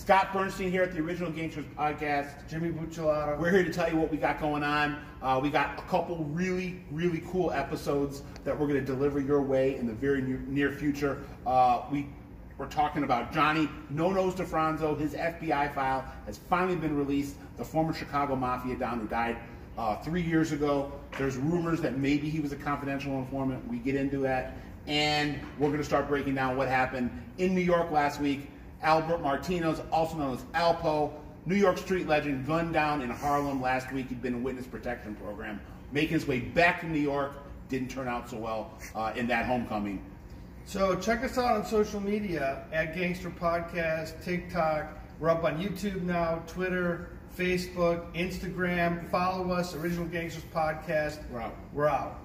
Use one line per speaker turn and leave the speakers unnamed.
Scott Burnstein here at the Original Gangsters Podcast.
Jimmy Bucciolato.
We're here to tell you what we got going on. Uh, we got a couple really, really cool episodes that we're going to deliver your way in the very near, near future. Uh, we we're talking about Johnny No Nose DiFronzo. His FBI file has finally been released. The former Chicago Mafia Don who died uh, three years ago. There's rumors that maybe he was a confidential informant. We get into that. And we're going to start breaking down what happened in New York last week. Albert Martinez, also known as Alpo, New York street legend, gunned down in Harlem last week. He'd been in witness protection program. Making his way back to New York. Didn't turn out so well uh, in that homecoming.
So check us out on social media at Gangster Podcast, TikTok. We're up on YouTube now, Twitter, Facebook, Instagram. Follow us, Original Gangsters Podcast.
We're out.
We're out.